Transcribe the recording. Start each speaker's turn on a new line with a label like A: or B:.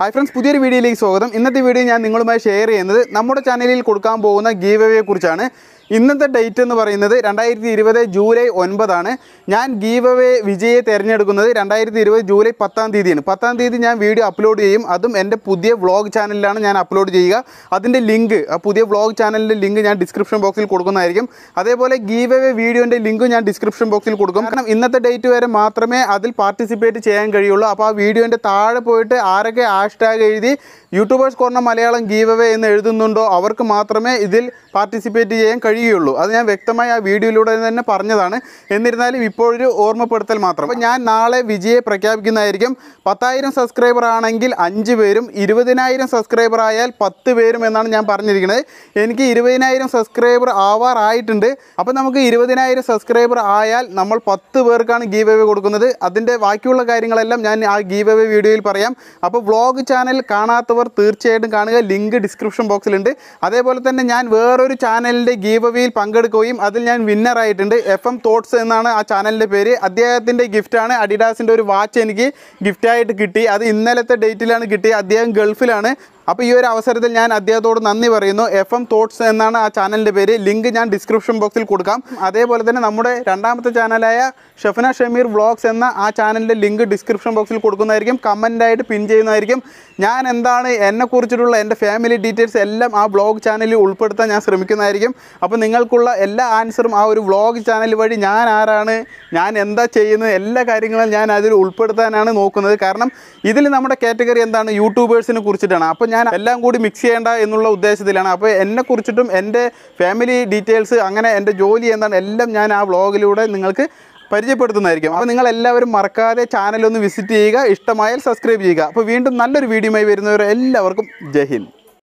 A: Hi friends പുതിയൊരു വീഡിയോയിലേക്ക് സ്വാഗതം. ഇന്നത്തെ വീഡിയോ ഞാൻ നിങ്ങളുമായി ഷെയർ ചെയ്യുന്നത് നമ്മുടെ ചാനലിൽ കൊടുക്കാൻ പോകുന്ന ഗീവ് കുറിച്ചാണ്. ഇന്നത്തെ ഡേറ്റ് എന്ന് പറയുന്നത് രണ്ടായിരത്തി ഇരുപത് ജൂലൈ ഒൻപതാണ്. ഞാൻ ഗീവ് അവേ വിജയെ തിരഞ്ഞെടുക്കുന്നത് രണ്ടായിരത്തി ഇരുപത് ജൂലൈ പത്താം തീയതിയാണ്. പത്താം തീയതി ഞാൻ വീഡിയോ അപ്ലോഡ് ചെയ്യും. അതും എന്റെ പുതിയ വ്ളോഗ് ചാനലിലാണ് ഞാൻ അപ്ലോഡ് ചെയ്യുക. അതിന്റെ ലിങ്ക് ആ പുതിയ വ്ളോഗ് ചാനലിന്റെ ലിങ്ക് ഞാൻ ഡിസ്ക്രിപ്ഷൻ ബോക്സിൽ കൊടുക്കുന്നതായിരിക്കും. അതേപോലെ ഗീവ് അവേ വീഡിയോന്റെ ലിങ്കും ഞാൻ ഡിസ്ക്രിപ്ഷൻ ബോക്സിൽ കൊടുക്കും. കാരണം ഇന്നത്തെ ഡേറ്റ് വരെ മാത്രമേ അതിൽ പാർട്ടിസിപ്പേറ്റ് ചെയ്യാൻ കഴിയുള്ളൂ. അപ്പോൾ ആ വീഡിയോന്റെ താഴെ പോയിട്ട് ആരൊക്കെ ഹാഷ്ടാഗ് എഴുതി YouTubers corner Malayalam give away എന്ന് എഴുതുന്നുണ്ടോ അവർക്ക് മാത്രമേ ഇതിൽ പാർട്ടിസിപ്പേറ്റ് ചെയ്യാൻ കഴിയുകയുള്ളൂ. അത് ഞാൻ വ്യക്തമായി ആ വീഡിയോയിലൂടെ തന്നെ പറഞ്ഞതാണ്. എന്നിരുന്നാലും ഇപ്പോഴൊരു ഓർമ്മപ്പെടുത്തൽ മാത്രം. അപ്പോൾ ഞാൻ നാളെ വിജയെ പ്രഖ്യാപിക്കുന്നതായിരിക്കും. പത്തായിരം സബ്സ്ക്രൈബർ ആണെങ്കിൽ അഞ്ച് പേരും ഇരുപതിനായിരം സബ്സ്ക്രൈബർ ആയാൽ പത്ത് പേരും എന്നാണ് ഞാൻ പറഞ്ഞിരിക്കുന്നത് എനിക്ക് ഇരുപതിനായിരം സബ്സ്ക്രൈബർ ആവാറായിട്ടുണ്ട്. അപ്പോൾ നമുക്ക് ഇരുപതിനായിരം സബ്സ്ക്രൈബർ ആയാൽ നമ്മൾ പത്ത് പേർക്കാണ് ഗീവ് അവേ കൊടുക്കുന്നത്. അതിന്റെ ബാക്കിയുള്ള കാര്യങ്ങളെല്ലാം ഞാൻ ആ ഗീവ് അവേ വീഡിയോയിൽ പറയാം. അപ്പോൾ വ്ളോഗ് ചാനൽ കാണാത്തവർ തീർച്ചയായിട്ടും കാണുക. ലിങ്ക് ഡിസ്ക്രിപ്ഷൻ ബോക്സിലുണ്ട്. അതേപോലെ തന്നെ ഞാൻ വേറൊരു ചാനലിന്റെ ഗീവ് അവയിൽ പങ്കെടുക്കുകയും അതിൽ ഞാൻ വിന്നറായിട്ടുണ്ട് എഫ് എം തോട്ട്സ് എന്നാണ് ആ ചാനലിന്റെ പേര്. അദ്ദേഹത്തിന്റെ ഗിഫ്റ്റാണ് അഡിഡാസിന്റെ ഒരു വാച്ച് എനിക്ക് ഗിഫ്റ്റായിട്ട് കിട്ടി. അത് ഇന്നലത്തെ ഡേറ്റിലാണ് കിട്ടിയത്. അദ്ദേഹം ഗൾഫിലാണ്. അപ്പോൾ ഈ ഒരു അവസരത്തിൽ ഞാൻ അദ്ദേഹത്തോട് നന്ദി പറയുന്നു. എഫ് എം തോട്ട്സ് എന്നാണ് ആ ചാനലിന്റെ പേര്. ലിങ്ക് ഞാൻ ഡിസ്ക്രിപ്ഷൻ ബോക്സിൽ കൊടുക്കാം. അതേപോലെ തന്നെ നമ്മുടെ രണ്ടാമത്തെ ചാനലായ ഷഫന ഷമീർ വ്ളോഗ്സ് എന്ന ആ ചാനലിന്റെ ലിങ്ക് ഡിസ്ക്രിപ്ഷൻ ബോക്സിൽ കൊടുക്കുന്നതായിരിക്കും. കമന്റായിട്ട് പിൻ ചെയ്യുന്നതായിരിക്കും. ഞാൻ എന്താണ് എന്നെക്കുറിച്ചിട്ടുള്ള എന്റെ ഫാമിലി ഡീറ്റെയിൽസ് എല്ലാം ആ വ്ളോഗ് ചാനലിൽ ഉൾപ്പെടുത്താൻ ഞാൻ ശ്രമിക്കുന്നതായിരിക്കും. അപ്പോൾ നിങ്ങൾക്കുള്ള എല്ലാ ആൻസറും ആ ഒരു വ്ളോഗ് ചാനൽ വഴി ഞാൻ ആരാണ് ഞാൻ എന്താ ചെയ്യുന്നത് എല്ലാ കാര്യങ്ങളും ഞാൻ അതിൽ ഉൾപ്പെടുത്താനാണ് നോക്കുന്നത്. കാരണം ഇതിൽ നമ്മുടെ കാറ്റഗറി എന്താണ്? യൂട്യൂബേഴ്സിനെ കുറിച്ചിട്ടാണ്. അപ്പോൾ ഞാൻ എല്ലാം കൂടി മിക്സ് ചെയ്യേണ്ട എന്നുള്ള ഉദ്ദേശത്തിലാണ്. അപ്പോൾ എന്നെ കുറിച്ചിട്ടും എന്റെ ഫാമിലി ഡീറ്റെയിൽസ് അങ്ങനെ എന്റെ ജോലി എന്താണ് എല്ലാം ഞാൻ ആ വ്ളോഗിലൂടെ നിങ്ങൾക്ക് പരിചയപ്പെടുത്തുന്നതായിരിക്കും. അപ്പോൾ നിങ്ങൾ എല്ലാവരും മറക്കാതെ ചാനലൊന്ന് വിസിറ്റ് ചെയ്യുക ഇഷ്ടമായാൽ സബ്സ്ക്രൈബ് ചെയ്യുക. അപ്പോൾ വീണ്ടും നല്ലൊരു വീഡിയോയുമായി വരുന്നവർ എല്ലാവർക്കും ജയ് ഹിന്ദ്.